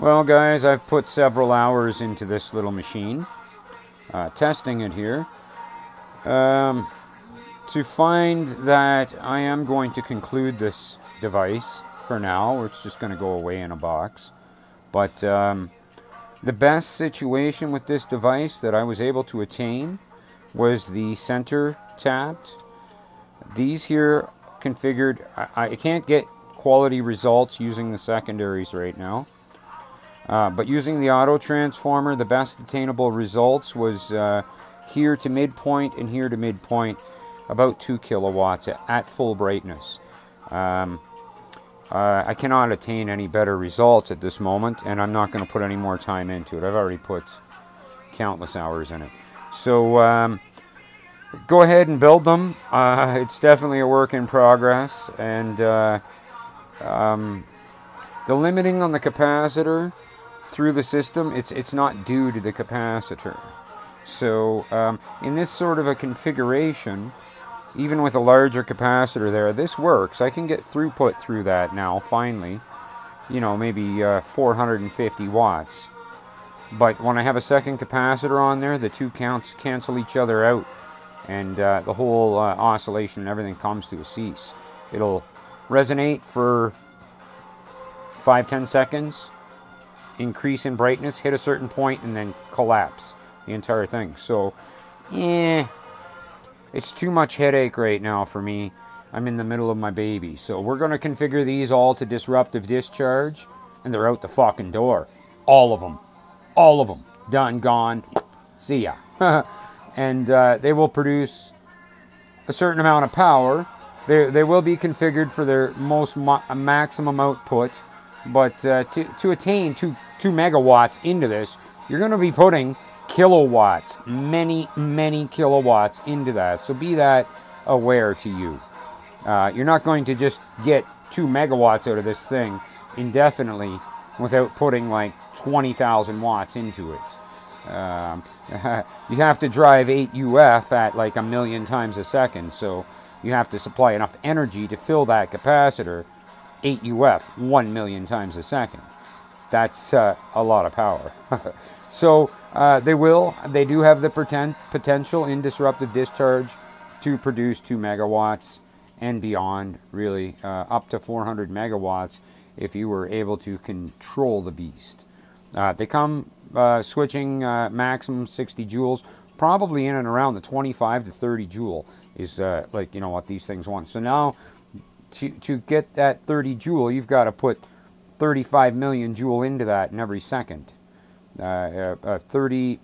Well, guys, I've put several hours into this little machine, uh, testing it here, um, to find that I am going to conclude this device for now, or it's just going to go away in a box. But um, the best situation with this device that I was able to attain was the center tapped. These here configured, I, I can't get quality results using the secondaries right now. Uh, but using the auto transformer, the best attainable results was uh, here to midpoint and here to midpoint, about 2 kilowatts at, at full brightness. Um, uh, I cannot attain any better results at this moment, and I'm not going to put any more time into it. I've already put countless hours in it. So um, go ahead and build them. Uh, it's definitely a work in progress, and uh, um, the limiting on the capacitor through the system, it's, it's not due to the capacitor. So um, in this sort of a configuration, even with a larger capacitor there, this works. I can get throughput through that now, finally. You know, maybe uh, 450 watts. But when I have a second capacitor on there, the two counts cancel each other out. And uh, the whole uh, oscillation and everything comes to a cease. It'll resonate for 5-10 seconds, increase in brightness, hit a certain point, and then collapse the entire thing. So, eh, it's too much headache right now for me. I'm in the middle of my baby. So we're going to configure these all to disruptive discharge, and they're out the fucking door. All of them. All of them. Done, gone. See ya. and uh, they will produce a certain amount of power. They, they will be configured for their most maximum output but uh, to, to attain two, two megawatts into this, you're going to be putting kilowatts, many, many kilowatts into that. So be that aware to you. Uh, you're not going to just get two megawatts out of this thing indefinitely without putting like 20,000 watts into it. Um, you have to drive 8 UF at like a million times a second, so you have to supply enough energy to fill that capacitor 8 UF 1 million times a second. That's uh, a lot of power. so uh, they will, they do have the pretend, potential in disruptive discharge to produce 2 megawatts and beyond, really, uh, up to 400 megawatts if you were able to control the beast. Uh, they come uh, switching uh, maximum 60 joules, probably in and around the 25 to 30 joule is like, you know, what these things want. So now to, to get that 30 joule, you've got to put 35 million joule into that in every second. Uh, uh, uh 30,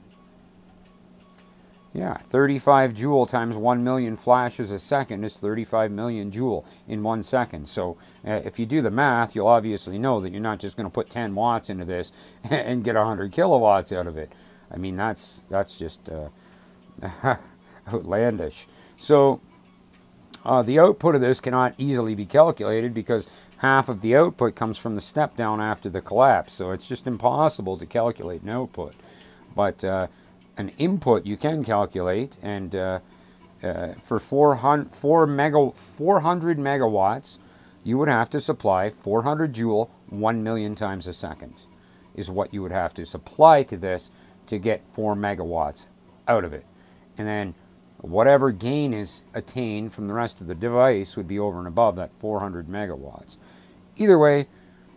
yeah, 35 joule times 1 million flashes a second is 35 million joule in one second. So uh, if you do the math, you'll obviously know that you're not just going to put 10 watts into this and get 100 kilowatts out of it. I mean, that's, that's just uh, outlandish. So uh, the output of this cannot easily be calculated because half of the output comes from the step down after the collapse. So it's just impossible to calculate an output. But uh, an input you can calculate, and uh, uh, for 400, 4 mega, 400 megawatts, you would have to supply 400 joule 1 million times a second is what you would have to supply to this to get 4 megawatts out of it. And then whatever gain is attained from the rest of the device would be over and above that 400 megawatts. Either way,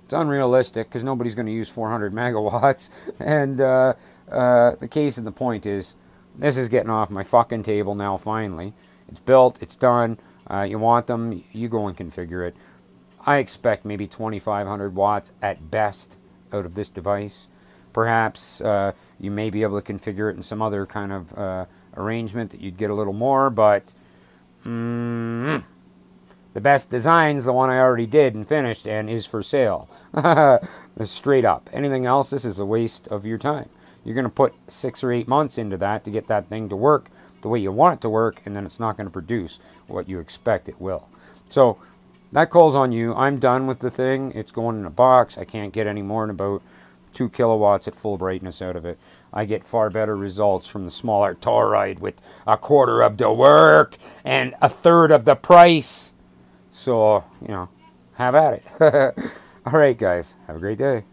it's unrealistic because nobody's going to use 400 megawatts. And uh, uh, the case and the point is, this is getting off my fucking table now finally. It's built, it's done. Uh, you want them, you go and configure it. I expect maybe 2,500 watts at best out of this device. Perhaps uh, you may be able to configure it in some other kind of uh, arrangement that you'd get a little more, but mm, the best design's the one I already did and finished and is for sale. Straight up. Anything else, this is a waste of your time. You're going to put six or eight months into that to get that thing to work the way you want it to work, and then it's not going to produce what you expect it will. So that calls on you. I'm done with the thing. It's going in a box. I can't get any more than about 2 kilowatts at full brightness out of it. I get far better results from the smaller toroid with a quarter of the work and a third of the price. So, you know, have at it. All right, guys. Have a great day.